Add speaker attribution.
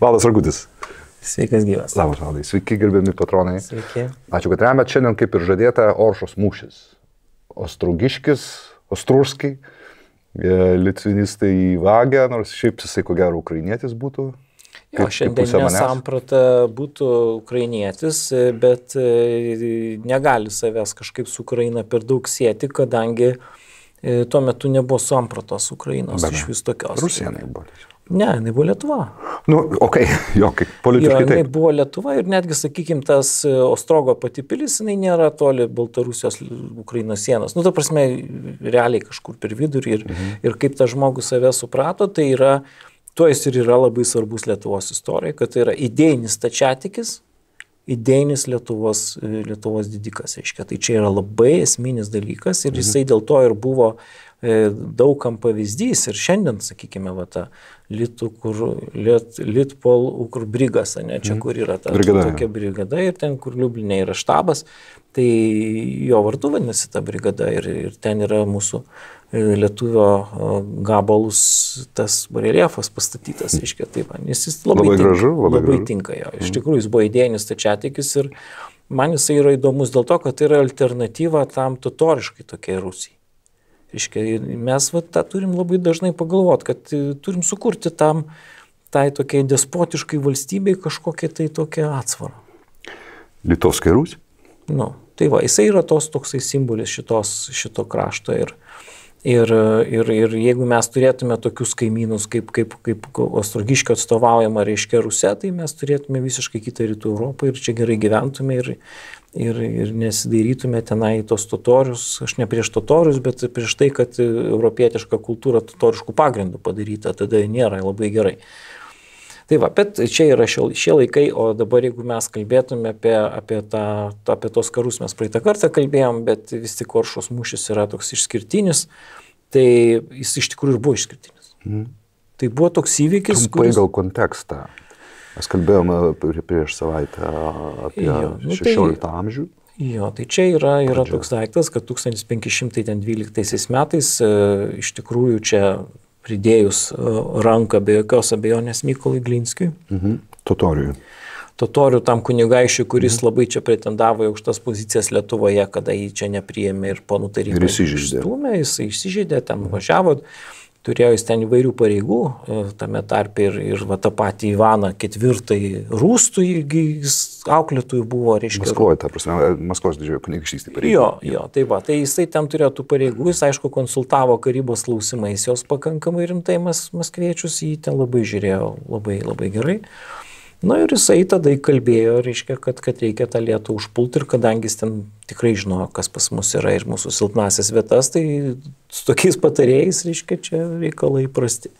Speaker 1: Valdas Ragutis.
Speaker 2: Sveikas gyvas.
Speaker 1: Labas, Valdai. Sveiki, gerbiami patronai.
Speaker 2: Sveiki.
Speaker 1: Ačiū, kad remet šiandien, kaip ir žadėta, Oršos mūšis. Ostrugiškis, Ostrurskiai, e, litvinistai įvagę, nors šiaip jisai ko gero ukrainietis būtų.
Speaker 2: Jo,
Speaker 1: Kaip- kaip pusė
Speaker 2: šiandien
Speaker 1: manęs.
Speaker 2: samprata būtų ukrainietis, bet e, negali savęs kažkaip su Ukraina per daug sėti, kadangi e, tuo metu nebuvo sampratos Ukrainos
Speaker 1: Be
Speaker 2: iš vis tokios.
Speaker 1: Rusienai buvo.
Speaker 2: Ne, jinai buvo Lietuva.
Speaker 1: Nu, okei, okay, jo, kaip
Speaker 2: Jo,
Speaker 1: politiškai
Speaker 2: jinai
Speaker 1: taip.
Speaker 2: buvo Lietuva ir netgi, sakykime, tas e, Ostrogo pati pilis, jinai nėra toli Baltarusijos Ukrainos sienos. Nu, ta prasme, realiai kažkur per vidurį ir, mhm. ir kaip tas žmogus save suprato, tai yra, tuo jis ir yra labai svarbus Lietuvos istorijai, kad tai yra idėjinis tačiatikis, idėjinis Lietuvos, e, Lietuvos didikas, reiškia. Tai čia yra labai esminis dalykas ir jisai dėl to ir buvo daugam pavyzdys ir šiandien, sakykime, va ta Litų, kur Lit, Litpol, kur brigas, ne, čia kur yra ta
Speaker 1: Brigada,
Speaker 2: tokia brigada ir ten, kur Liublinė yra štabas, tai jo vardu vadinasi ta brigada ir, ir ten yra mūsų e, lietuvio e, gabalus tas bareljefas pastatytas, reiškia taip, nes jis labai,
Speaker 1: Labai
Speaker 2: tinka,
Speaker 1: gražu, labai
Speaker 2: labai
Speaker 1: gražu.
Speaker 2: tinka jo. Iš tikrųjų, jis buvo idėjinis tačiatikis ir man jisai yra įdomus dėl to, kad tai yra alternatyva tam totoriškai tokiai Rusijai. Reiškia, ir mes va, tą turim labai dažnai pagalvoti, kad e, turim sukurti tam, tai tokiai despotiškai valstybei kažkokią tai tokią atsvarą.
Speaker 1: Litovskai Rusija.
Speaker 2: Nu, tai va, jisai yra tos toksai simbolis šitos, šito krašto ir, ir, ir, ir jeigu mes turėtume tokius kaimynus kaip, kaip, kaip Ostrogiškio atstovaujama, reiškia Rusė, tai mes turėtume visiškai kitą rytų Europą ir čia gerai gyventume ir, ir, ir nesidairytume tenai tos totorius, aš ne prieš totorius, bet prieš tai, kad europietiška kultūra totoriškų pagrindų padaryta, tada nėra labai gerai. Tai va, bet čia yra šio, šie laikai, o dabar jeigu mes kalbėtume apie, apie, tą, apie tos karus, mes praeitą kartą kalbėjom, bet vis tik Oršos mūšis yra toks išskirtinis, tai jis iš tikrųjų ir buvo išskirtinis. Mm. Tai buvo toks įvykis,
Speaker 1: Trumpai
Speaker 2: kuris...
Speaker 1: gal kontekstą. Mes kalbėjome prie- prieš savaitę apie
Speaker 2: Jo, nu tai-
Speaker 1: 16 amžių.
Speaker 2: Jo, tai čia yra, yra toks daiktas, kad 1512 metais e, iš tikrųjų čia pridėjus e, ranką be jokios abejonės Mykolai Glinskiui,
Speaker 1: Mhm. Totorijų.
Speaker 2: totorių tam kunigaišiui, kuris labai čia pretendavo į aukštas pozicijas Lietuvoje, kada jį čia nepriėmė ir po nutarimo
Speaker 1: Ir įsižeidė.
Speaker 2: jis įsižeidė, ten važiavo, turėjo jis ten įvairių pareigų, e, tame tarpe ir, ir va, tą patį Ivaną ketvirtąjį rūstų, jis auklėtojų buvo, reiškia,
Speaker 1: Maskvoje, ta prasme, Maskvos didžiojo kunigaikštystė pareiga.
Speaker 2: Jo, jo, tai va, tai jisai ten turėjo tų pareigų, jis aišku konsultavo karybos klausimais, jos pakankamai rimtai mas, maskviečius, jį ten labai žiūrėjo labai, labai gerai. Na ir jisai tada įkalbėjo, reiškia, kad, kad reikia tą lietą užpulti ir kadangi jis ten tikrai žino, kas pas mus yra ir mūsų silpnasias vietas, tai su tokiais patarėjais, reiškia, čia reikalai prasti.